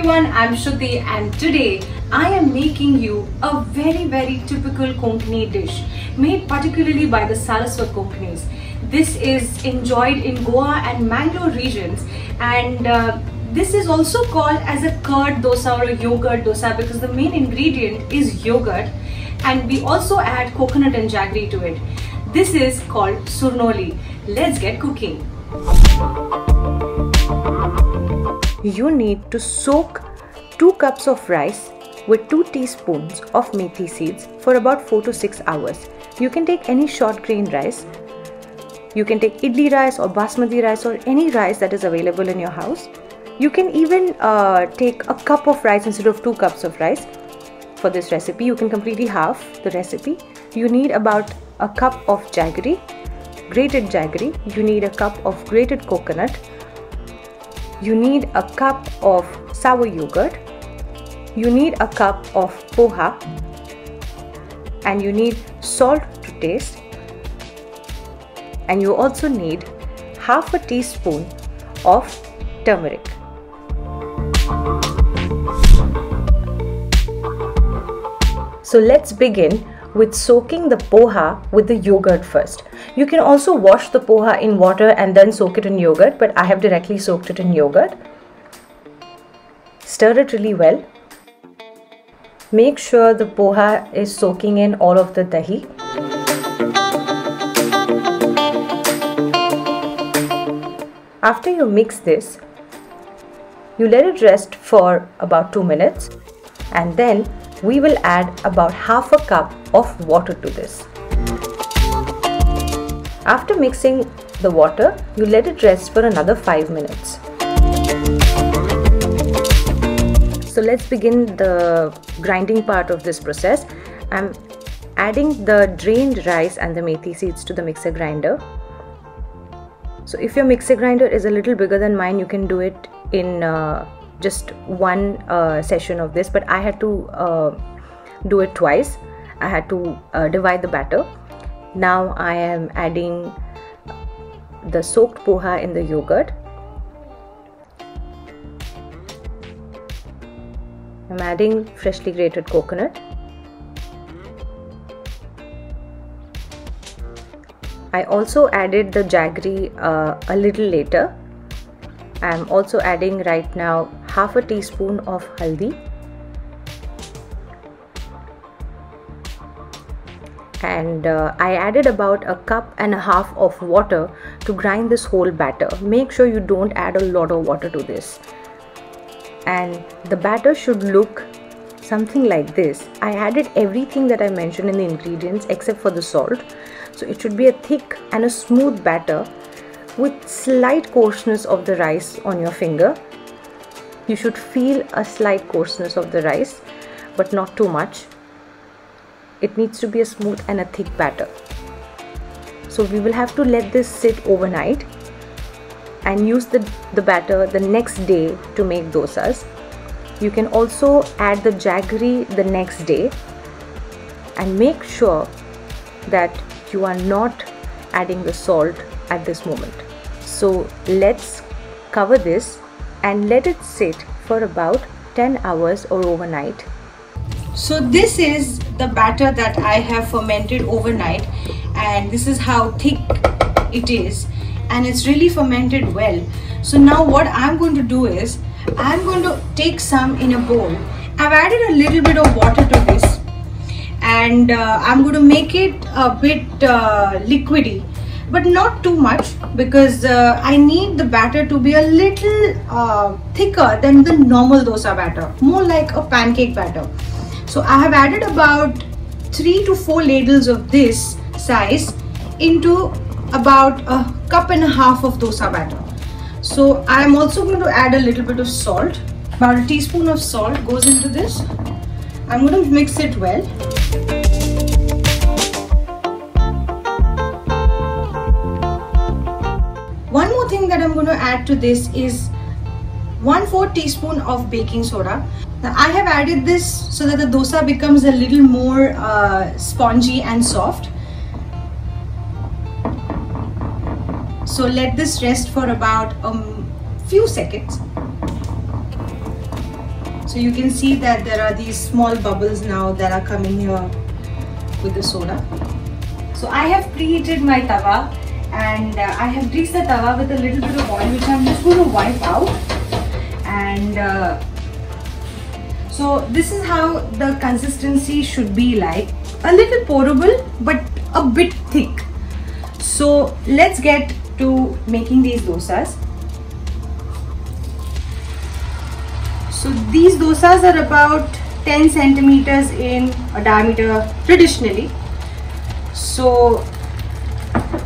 everyone, I'm Shruti and today I am making you a very very typical Konkani dish made particularly by the Saraswat Konkanis. This is enjoyed in Goa and Mangalore regions and uh, this is also called as a curd dosa or a yogurt dosa because the main ingredient is yogurt and we also add coconut and jaggery to it. This is called surnoli. Let's get cooking. You need to soak 2 cups of rice with 2 teaspoons of methi seeds for about 4 to 6 hours. You can take any short grain rice. You can take idli rice or basmati rice or any rice that is available in your house. You can even uh, take a cup of rice instead of 2 cups of rice for this recipe. You can completely half the recipe. You need about a cup of jaggery, grated jaggery. You need a cup of grated coconut you need a cup of sour yogurt, you need a cup of poha, and you need salt to taste, and you also need half a teaspoon of turmeric. So let's begin with soaking the poha with the yogurt first. You can also wash the poha in water and then soak it in yogurt, but I have directly soaked it in yogurt. Stir it really well. Make sure the poha is soaking in all of the dahi. After you mix this, you let it rest for about 2 minutes and then we will add about half a cup of water to this. After mixing the water, you let it rest for another 5 minutes. So let's begin the grinding part of this process. I'm adding the drained rice and the methi seeds to the mixer grinder. So if your mixer grinder is a little bigger than mine, you can do it in uh, just one uh, session of this but I had to uh, do it twice I had to uh, divide the batter now I am adding the soaked poha in the yogurt. I'm adding freshly grated coconut. I also added the jaggery uh, a little later. I'm also adding right now half a teaspoon of haldi and uh, I added about a cup and a half of water to grind this whole batter. Make sure you don't add a lot of water to this. And the batter should look something like this. I added everything that I mentioned in the ingredients except for the salt. So it should be a thick and a smooth batter with slight coarseness of the rice on your finger. You should feel a slight coarseness of the rice, but not too much. It needs to be a smooth and a thick batter. So we will have to let this sit overnight and use the, the batter the next day to make dosas. You can also add the jaggery the next day and make sure that you are not adding the salt at this moment. So let's cover this and let it sit for about 10 hours or overnight. So this is the batter that I have fermented overnight and this is how thick it is and it's really fermented well. So now what I'm going to do is I'm going to take some in a bowl. I've added a little bit of water to this and uh, I'm going to make it a bit uh, liquidy but not too much because uh, I need the batter to be a little uh, thicker than the normal dosa batter more like a pancake batter so I have added about 3 to 4 ladles of this size into about a cup and a half of dosa batter. So I am also going to add a little bit of salt. About a teaspoon of salt goes into this. I'm going to mix it well. One more thing that I'm going to add to this is 1 4 teaspoon of baking soda. Now I have added this so that the dosa becomes a little more uh, spongy and soft. So let this rest for about a um, few seconds. So you can see that there are these small bubbles now that are coming here with the soda. So I have preheated my tawa and uh, I have greased the tawa with a little bit of oil which I'm just going to wipe out and uh, so this is how the consistency should be like. A little pourable but a bit thick. So let's get to making these dosas. So these dosas are about 10 centimeters in a diameter traditionally. So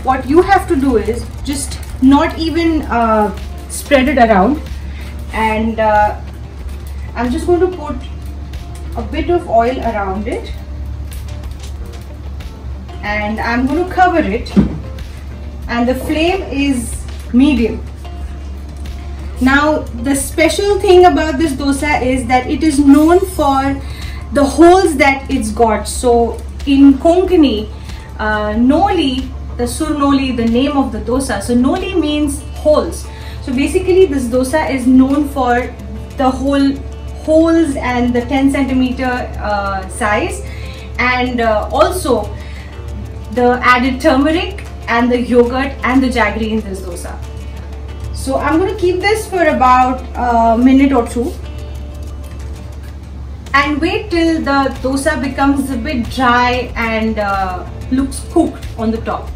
what you have to do is just not even uh, spread it around. And uh, I'm just going to put a bit of oil around it. And I'm going to cover it. And the flame is medium. Now the special thing about this dosa is that it is known for the holes that it's got. So in Konkani uh, Noli the surnoli the name of the dosa. So Noli means holes. So basically this dosa is known for the whole holes and the 10 centimeter uh, size and uh, also the added turmeric and the yogurt and the jaggery in this dosa. So I'm going to keep this for about a minute or two and wait till the dosa becomes a bit dry and uh, looks cooked on the top.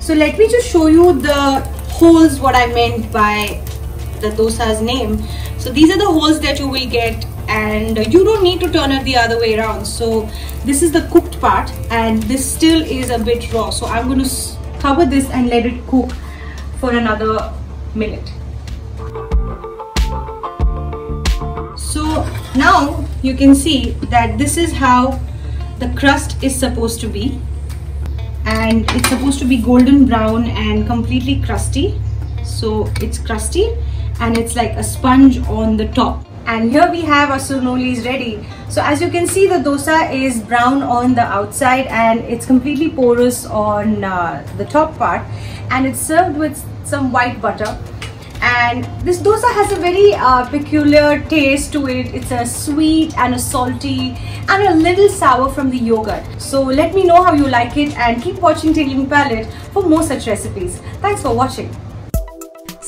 So let me just show you the holes what I meant by the dosa's name. So these are the holes that you will get and you don't need to turn it the other way around. So this is the cooked part and this still is a bit raw. So I'm going to cover this and let it cook for another minute. So now you can see that this is how the crust is supposed to be and it's supposed to be golden brown and completely crusty so it's crusty and it's like a sponge on the top. And here we have our surnolis ready. So as you can see the dosa is brown on the outside and it's completely porous on uh, the top part. And it's served with some white butter. And this dosa has a very uh, peculiar taste to it. It's a sweet and a salty and a little sour from the yogurt. So let me know how you like it and keep watching Tingling Palette for more such recipes. Thanks for watching